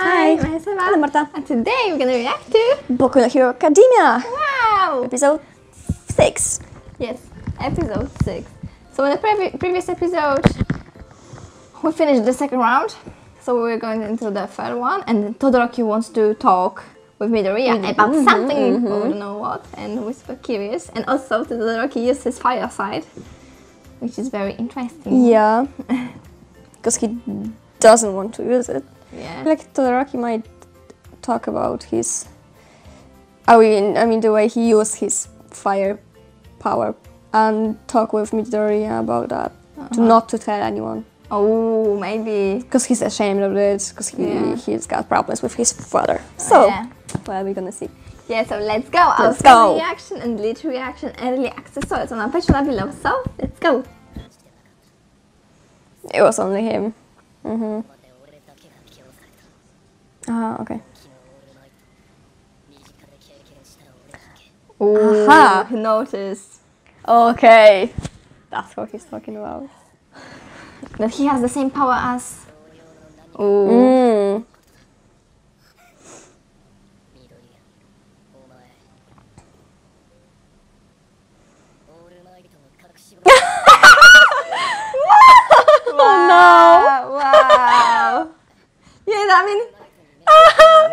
Hi, Hi. I'm Seba. Hello, Marta. And today we're gonna react to Boku no Hero Academia, Wow! episode 6. Yes, episode six. So in the previ- previous episode, we finished the second round. So we're going into the third one, and Todoroki wants to talk with Midoriya about mm-hmm, something, but we don't know what, and we're super curious. And also Todoroki used his fire side, which is very interesting. Yeah, because he doesn't want to use it. Yeah. like Todoroki might talk about his. I mean, I mean the way he used his fire power and talk with Midoriya about that. To not to tell anyone. Oh, maybe. Because he's ashamed of it, because he, Yeah. he's got problems with his father. So, yeah. well, we're gonna see. Yeah, so let's go. Let's fan go. reaction and lit reaction and early access. So it's on our Patreon below. So let's go. It was only him. Mm-hmm. Ah, okay. Ooh, Aha. he noticed Okay. That's what he's talking about. that he has the same power as. Ooh. Mm. Wow! Wow! yeah, I mean,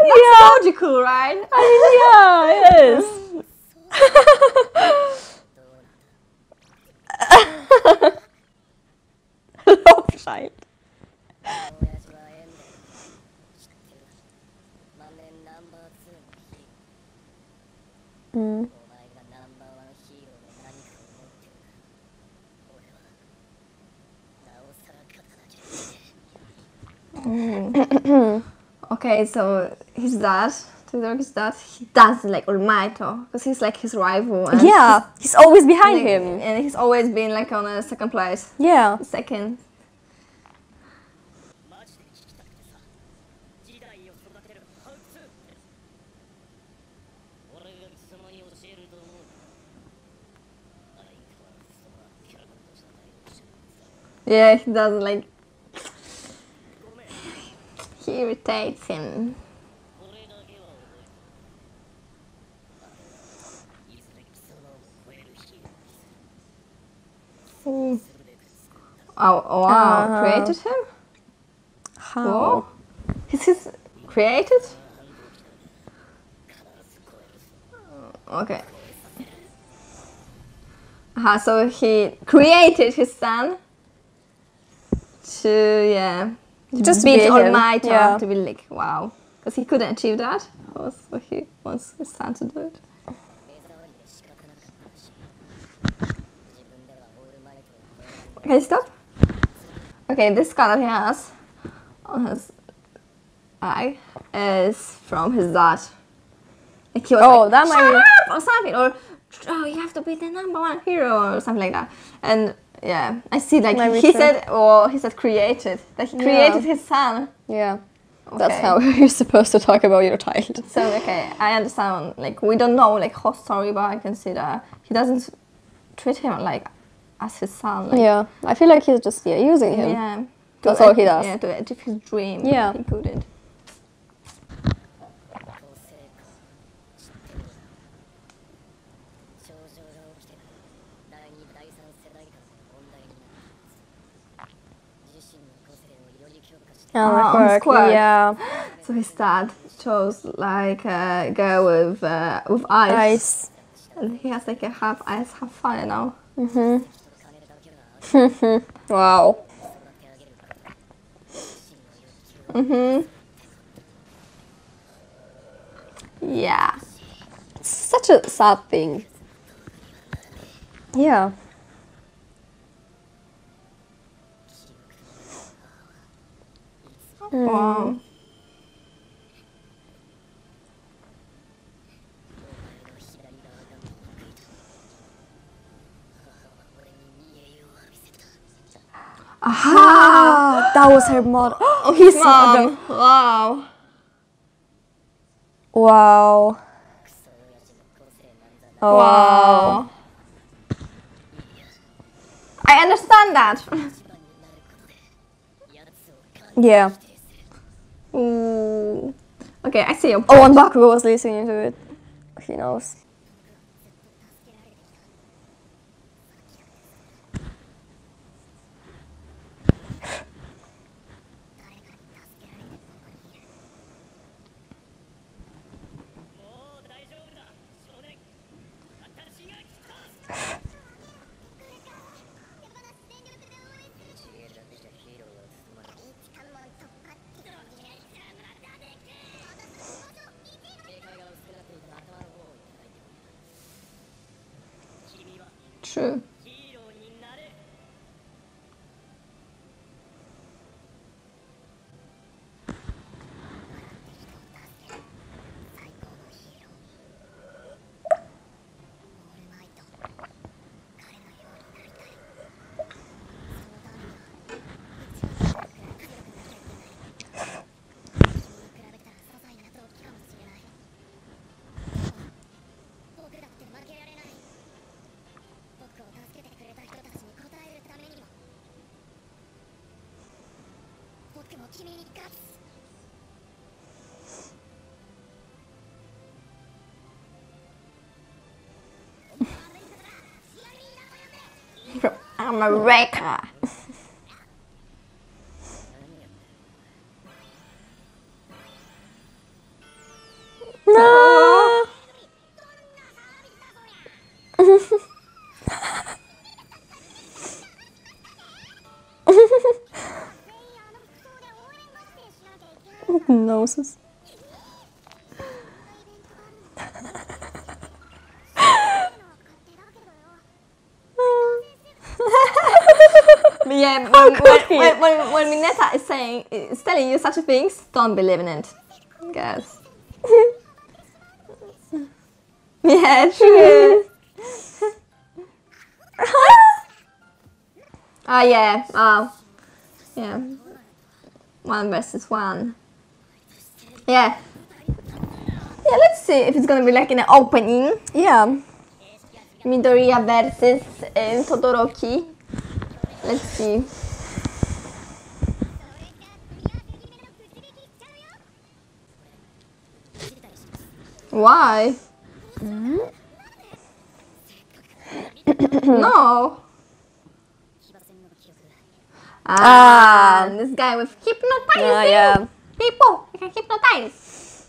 yeah. logical, right? I mean, yeah, it is. Love child. Mm. Okay, so his dad, Tudor's dad, he doesn't like Olmaito because he's like his rival. yeah, he's, he's, always behind like, him, and he's always been like on a second place. Yeah, second. Yeah, he doesn't like. He irritates him. Oh, wow, uh, created him? How? Whoa. His created? Okay. Uh, so he created his son to, yeah, to just be, be almighty, yeah. to be like, wow. Because he couldn't achieve that. so was he wants his son to do it. Can you stop? Okay, this scar he has on his eye is from his dad. Like he was Oh, like, that might "Shut be- up!" or something, or oh, you have to be the number one hero or something like that. And yeah, I see like Might he said, or he said created that he Yeah. created his son. Yeah. That's how you're supposed to talk about your child. So okay, I understand. Like we don't know like whole story, but I can see that he doesn't treat him like as his son. Like, yeah, I feel like he's just yeah using him. Yeah, that's all he does. Yeah, to achieve his dream. Yeah, he could it. Oh, oh quirk. Yeah. So his dad chose like uh, a girl with uh, with ice. ice. And he has like a half ice, half fire now. Mhm. wow. Mm-hmm. Yeah. It's such a sad thing. Yeah. Wow. Mm. That was her model. Oh, he's Mom. So wow. Wow. Oh, wow. I understand that. yeah. Mm. Okay, I see him. Oh, and Bakugo was listening to it. He knows. True. From America. No! Noses. But yeah, when, when, when, when, when Mineta is saying, is telling you such things, don't believe in it. Guys. yeah, true. oh yeah, oh. Yeah. One versus one. Yeah. Yeah, let's see if it's gonna be like an opening. Yeah. Midoriya versus uh, Todoroki. Let's see. Why? no. Ah, this guy with hypnotizing Ah, yeah. People. He can hypnotize.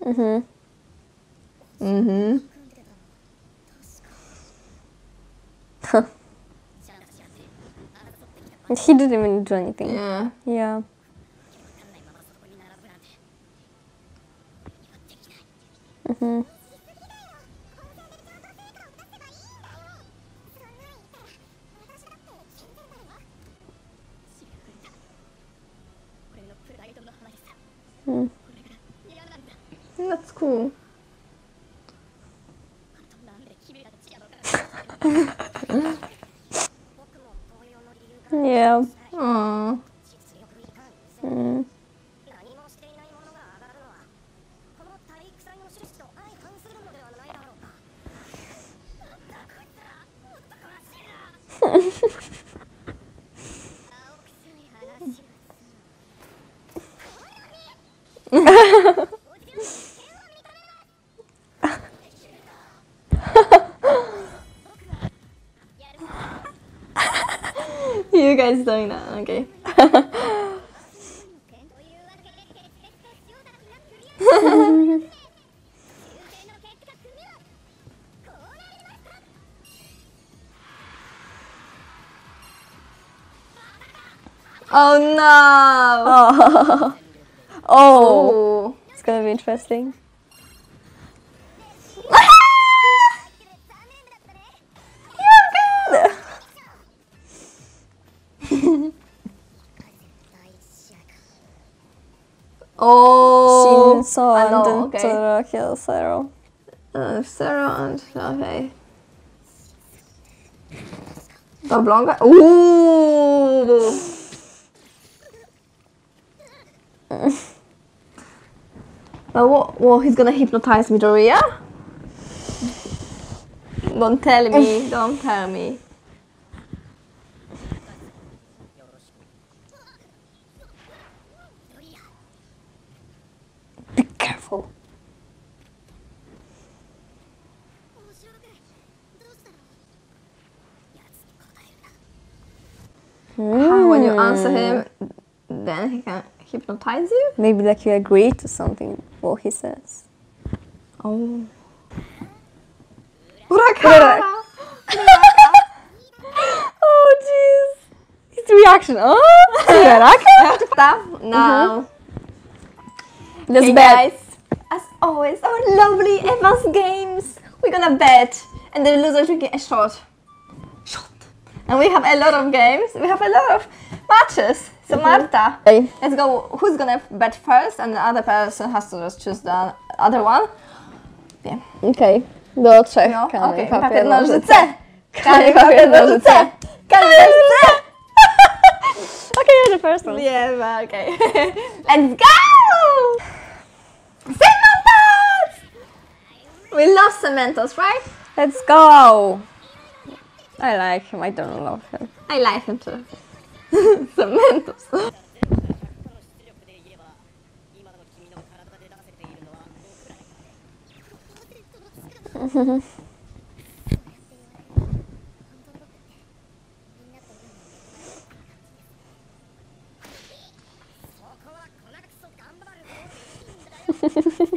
Mm-hmm. Mm-hmm. He didn't even do anything. Yeah. Yeah. Mm-hmm. Mm. That's cool. guys doing that, okay. oh no! Oh. oh. oh. It's gonna be interesting. Oh. I and then okay. Todoroki Zero. Uh, Sarah and okay. Oblonga. Ooh. but what? Well, he's gonna hypnotize Midoriya. Don't tell me. don't tell me. careful. Mm. When you hmm. answer him, then he can hypnotize you? Maybe like you agree to something, what he says. Oh. Uraka! oh, jeez. His reaction. Oh, Uraka? Now. Mm -hmm. That's hey bad. Guys. Oh, always, our lovely advanced games. We're gonna bet, and the loser will get a shot. Shot. And we have a lot of games. We have a lot of matches. So mhm. Marta, Okay. let's go. Who's gonna bet first, and the other person has to just choose the other one. Yeah. Okej, do trzech. No, Kamień, okej. papier, Papier, nożyce. Kamień, papier, nożyce. Kamień, nożyce. Okay, you're the first one. Yeah, okay. Let's go! Cementoss! We love Cementoss, right? Let's go. I like him. I don't love him. I like him too. Cementoss.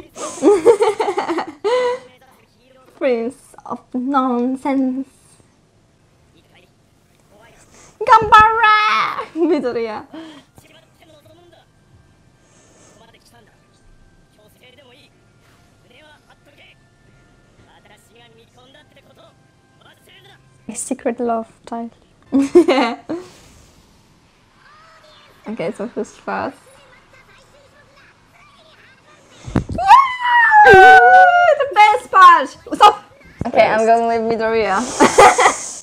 prince of nonsense. Gambara! 왜 저래야? secret love child. yeah. Okay, so who's first? Yeah! Best part! Stop! Okay, I'm going with Midoriya.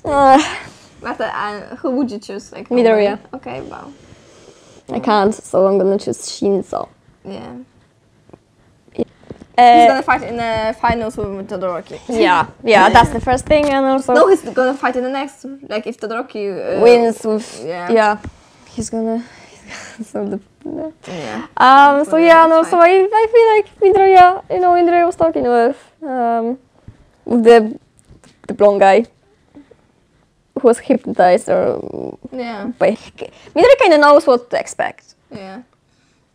But uh, who would you choose? Like Midoriya. Okay, well, I can't, so I'm gonna choose Shinso. yeah. He's Uh, gonna fight in the finals with Todoroki. yeah, yeah, that's the first thing, and also No, he's gonna fight in the next. Like if Todoroki uh, wins with yeah. yeah. He's gonna. so the, Yeah. um. So yeah, That's also I, I feel like Midoriya, you know, Midoriya was talking with um with the the blonde guy who was hypnotized or Yeah. by Midoriya kind of knows what to expect. Yeah.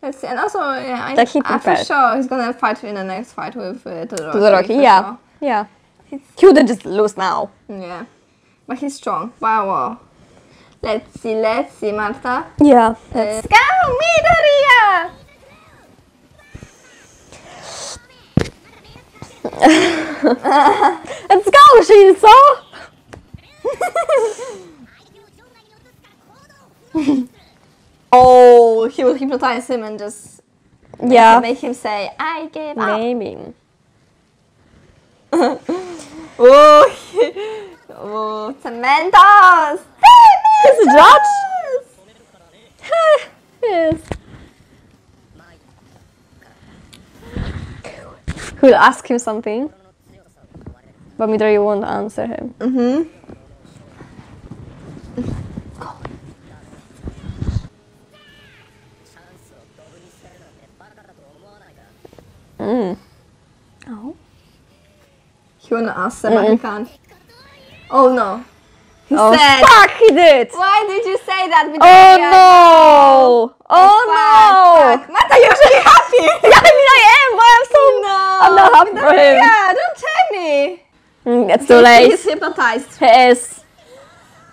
Let's see. And also, yeah, I, Like he I'm for sure he's gonna fight in the next fight with uh, Todoroki. Todoroki, yeah, yeah. He wouldn't just lose now. Yeah. But he's strong. Wow, wow. Let's see, let's see, Marta. Yeah. Let's go, Midoriya! Let's go, Shinso! Oh, he will hypnotize him and just Yeah. make him say, I give up. Naming. Oh, oh, Cementoss! He's a judge? yes. Who'll ask him something? But Midori won't answer him. Mm-hmm. Mm. Oh. He wanna ask but he can't. Oh no. He Oh, said, fuck, he did! Why did you say that? Oh no! Oh no! Fuck, fuck. Marta, you're actually happy! Yeah, I mean I am, but I'm so no! I'm not happy for him. Yeah, don't tell me! Mm, it's too late. He's hypnotized. He is.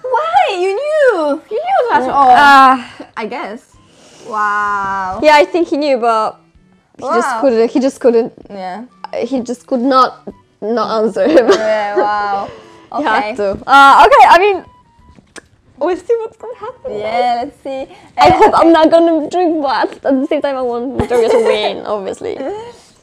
Why? You knew! You knew that all. Ah, I guess. Wow. yeah, I think he knew, but he just couldn't. He just couldn't. Yeah. He just could not not answer him. Yeah, wow. He had Okay. to. Uh, okay, I mean, we'll see what's gonna happen. Yeah, let's see. I Uh, hope I'm not gonna drink, but at the same time, I want Midoriya to win, obviously.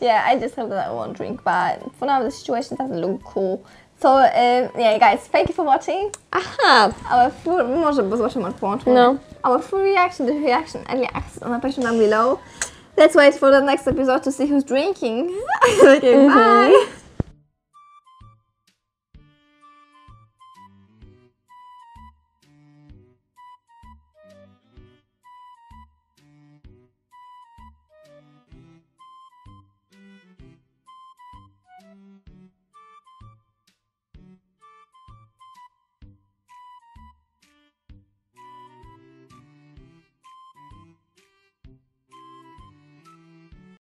Yeah, I just hope that I won't drink, but for now the situation doesn't look cool. So, um, yeah, guys, thank you for watching. Aha! Our full, może, bo zobaczymy, połączymy. No. Our full reaction, the reaction, early access on our Patreon down below. Let's wait for the next episode to see who's drinking. okay, bye.